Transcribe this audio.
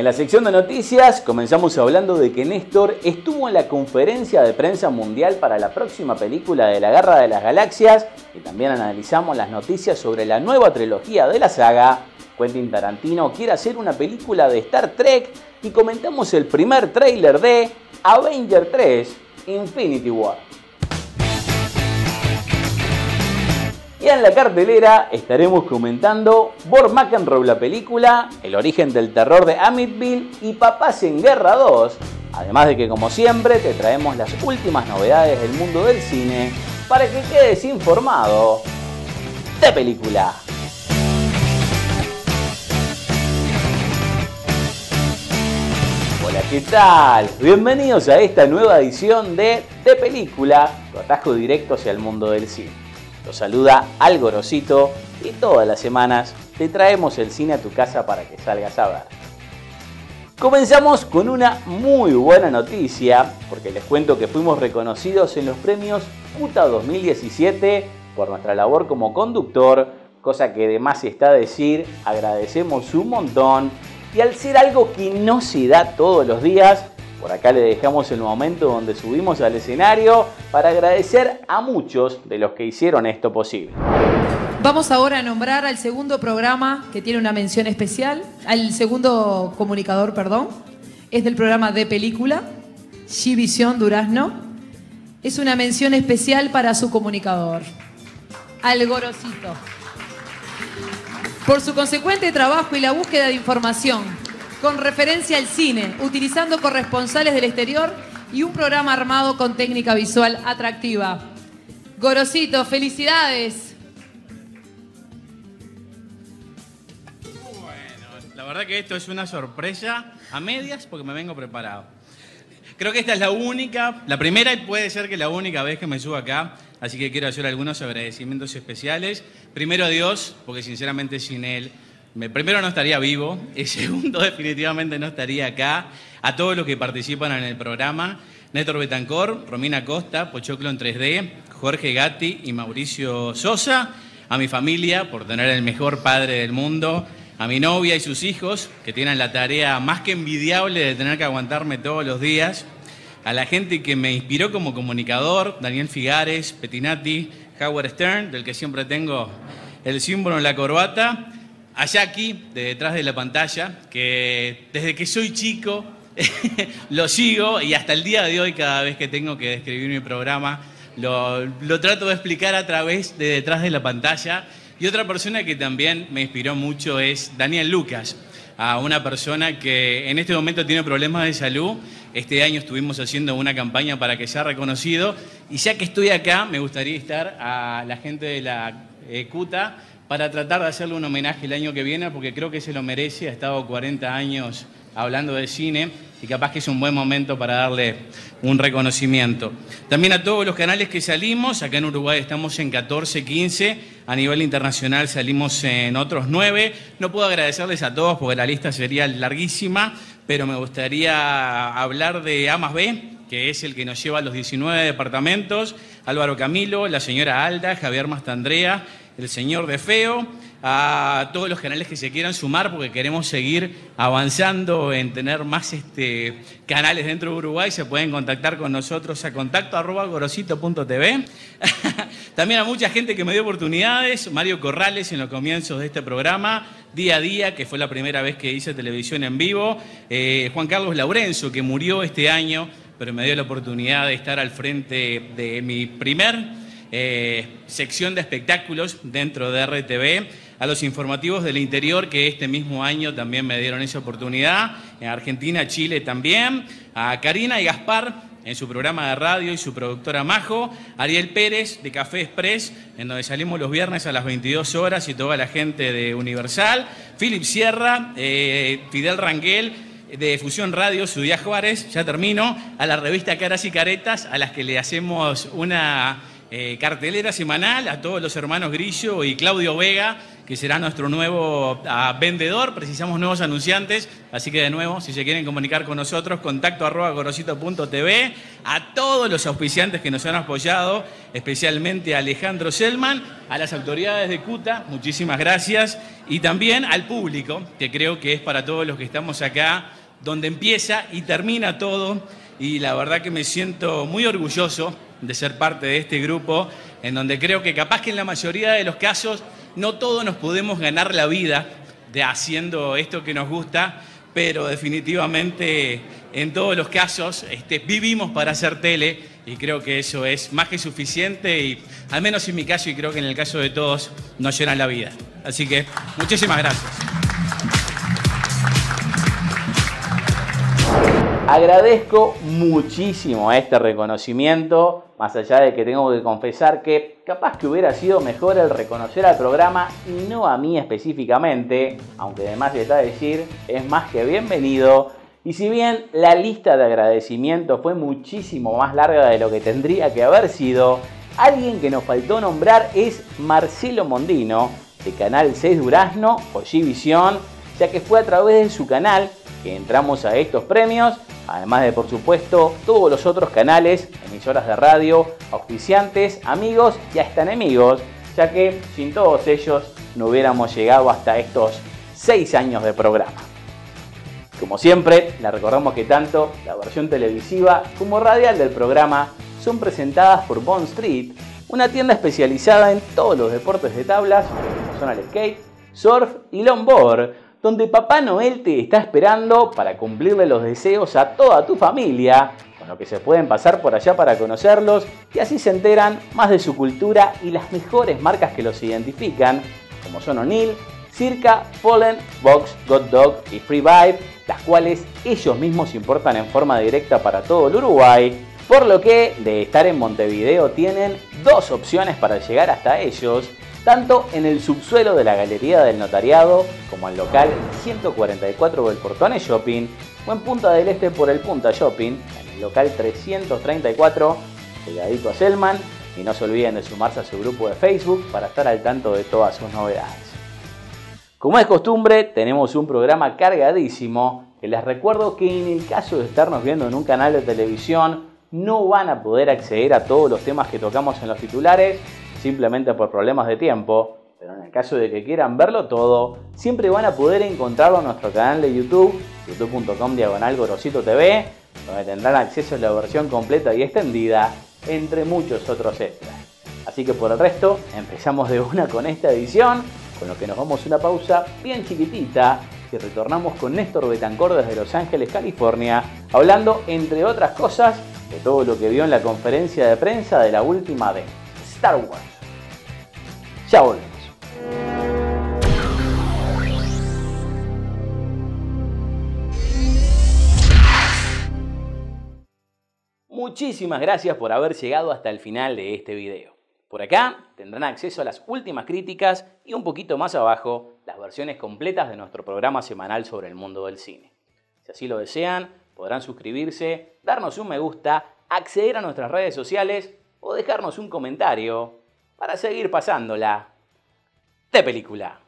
En la sección de noticias comenzamos hablando de que Néstor estuvo en la conferencia de prensa mundial para la próxima película de la Guerra de las Galaxias y también analizamos las noticias sobre la nueva trilogía de la saga. Quentin Tarantino quiere hacer una película de Star Trek y comentamos el primer tráiler de Avenger 3 Infinity War. Y en la cartelera estaremos comentando Bor McEnroe la película, el origen del terror de Amityville y Papás en Guerra 2. Además de que como siempre te traemos las últimas novedades del mundo del cine para que quedes informado de película. Hola, ¿qué tal? Bienvenidos a esta nueva edición de De Película, tu atajo directo hacia el mundo del cine. Los saluda Algo Rosito y todas las semanas te traemos el cine a tu casa para que salgas a ver. Comenzamos con una muy buena noticia, porque les cuento que fuimos reconocidos en los premios PUTA 2017 por nuestra labor como conductor, cosa que de más está decir, agradecemos un montón, y al ser algo que no se da todos los días, por acá le dejamos el momento donde subimos al escenario para agradecer a muchos de los que hicieron esto posible. Vamos ahora a nombrar al segundo programa que tiene una mención especial, al segundo comunicador, perdón. Es del programa de película, G-Visión Durazno. Es una mención especial para su comunicador, Algorosito. Por su consecuente trabajo y la búsqueda de información, con referencia al cine, utilizando corresponsales del exterior y un programa armado con técnica visual atractiva. Gorosito, felicidades. Bueno, la verdad que esto es una sorpresa a medias porque me vengo preparado. Creo que esta es la única, la primera y puede ser que la única vez que me subo acá, así que quiero hacer algunos agradecimientos especiales. Primero a Dios, porque sinceramente sin Él primero no estaría vivo y segundo definitivamente no estaría acá. A todos los que participan en el programa, Néstor Betancor, Romina Costa, Pochoclo en 3D, Jorge Gatti y Mauricio Sosa, a mi familia por tener el mejor padre del mundo, a mi novia y sus hijos que tienen la tarea más que envidiable de tener que aguantarme todos los días, a la gente que me inspiró como comunicador, Daniel Figares, Petinati, Howard Stern, del que siempre tengo el símbolo en la corbata, allá aquí, de detrás de la pantalla, que desde que soy chico lo sigo y hasta el día de hoy, cada vez que tengo que describir mi programa, lo, lo, trato de explicar a través de detrás de la pantalla. Y otra persona que también me inspiró mucho es Daniel Lucas, a una persona que en este momento tiene problemas de salud. Este año estuvimos haciendo una campaña para que sea reconocido. Y ya que estoy acá, me gustaría estar a la gente de la CUTA para tratar de hacerle un homenaje el año que viene, porque creo que se lo merece, ha estado 40 años hablando de cine y capaz que es un buen momento para darle un reconocimiento. También a todos los canales que salimos, acá en Uruguay estamos en 14, 15, a nivel internacional salimos en otros 9. No puedo agradecerles a todos porque la lista sería larguísima, pero me gustaría hablar de A más B, que es el que nos lleva a los 19 departamentos, Álvaro Camilo, la señora Alda, Javier Mastandrea, el señor de Feo, a todos los canales que se quieran sumar porque queremos seguir avanzando en tener más este, canales dentro de Uruguay. Se pueden contactar con nosotros a contacto arroba gorosito.tv. También a mucha gente que me dio oportunidades, Mario Corrales en los comienzos de este programa, Día a Día, que fue la primera vez que hice televisión en vivo, eh, Juan Carlos Laurenzo, que murió este año, pero me dio la oportunidad de estar al frente de mi primer eh, sección de espectáculos dentro de RTV, a los informativos del interior que este mismo año también me dieron esa oportunidad, en Argentina, Chile también, a Karina y Gaspar en su programa de radio y su productora Majo, Ariel Pérez de Café Express, en donde salimos los viernes a las 22 horas y toda la gente de Universal, Philip Sierra, eh, Fidel Rangel, de Fusión Radio, Sudía Juárez, ya termino, a la revista Caras y Caretas, a las que le hacemos una eh, cartelera semanal a todos los hermanos Grillo y Claudio Vega, que será nuestro nuevo ah, vendedor. Precisamos nuevos anunciantes, así que de nuevo, si se quieren comunicar con nosotros, contacto arroba gorosito.tv. A todos los auspiciantes que nos han apoyado, especialmente a Alejandro Selman, a las autoridades de CUTA, muchísimas gracias, y también al público, que creo que es para todos los que estamos acá, donde empieza y termina todo. Y la verdad que me siento muy orgulloso de ser parte de este grupo, en donde creo que capaz que en la mayoría de los casos no todos nos podemos ganar la vida de haciendo esto que nos gusta, pero definitivamente en todos los casos este, vivimos para hacer tele y creo que eso es más que suficiente y al menos en mi caso y creo que en el caso de todos nos llena la vida. Así que muchísimas gracias. Agradezco muchísimo este reconocimiento, más allá de que tengo que confesar que capaz que hubiera sido mejor el reconocer al programa y no a mí específicamente, aunque además de está decir, es más que bienvenido. Y si bien la lista de agradecimientos fue muchísimo más larga de lo que tendría que haber sido, alguien que nos faltó nombrar es Marcelo Mondino, de Canal 6 Durazno o G-Visión, ya que fue a través de su canal que entramos a estos premios además de por supuesto todos los otros canales, emisoras de radio, auspiciantes, amigos y hasta enemigos, ya que sin todos ellos no hubiéramos llegado hasta estos 6 años de programa. Como siempre, le recordamos que tanto la versión televisiva como radial del programa son presentadas por Bond Street, una tienda especializada en todos los deportes de tablas, como son el skate, surf y longboard, donde Papá Noel te está esperando para cumplirle los deseos a toda tu familia, con lo que se pueden pasar por allá para conocerlos y así se enteran más de su cultura y las mejores marcas que los identifican, como son O'Neill, Circa, Fallen, Box, God Dog y Free Vibe, las cuales ellos mismos importan en forma directa para todo el Uruguay, por lo que de estar en Montevideo tienen dos opciones para llegar hasta ellos tanto en el subsuelo de la Galería del Notariado como en local 144 del Portones Shopping o en Punta del Este por el Punta Shopping, en el local 334 pegadito a Selman y no se olviden de sumarse a su grupo de Facebook para estar al tanto de todas sus novedades. Como es costumbre, tenemos un programa cargadísimo que les recuerdo que en el caso de estarnos viendo en un canal de televisión no van a poder acceder a todos los temas que tocamos en los titulares simplemente por problemas de tiempo, pero en el caso de que quieran verlo todo, siempre van a poder encontrarlo en nuestro canal de YouTube, youtube.com diagonal gorosito TV, donde tendrán acceso a la versión completa y extendida, entre muchos otros extras. Así que por el resto, empezamos de una con esta edición, con lo que nos vamos a una pausa bien chiquitita y retornamos con Néstor Betancor desde Los Ángeles, California, hablando, entre otras cosas, de todo lo que vio en la conferencia de prensa de la última de Star Wars. Ya volvemos. Muchísimas gracias por haber llegado hasta el final de este video. Por acá tendrán acceso a las últimas críticas y un poquito más abajo las versiones completas de nuestro programa semanal sobre el mundo del cine. Si así lo desean, podrán suscribirse, darnos un me gusta, acceder a nuestras redes sociales o dejarnos un comentario para seguir pasándola de película.